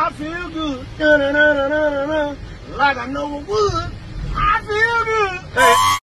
I feel good, dun, dun, dun, like I know it would.